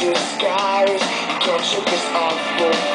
disguise. Can't shake this awful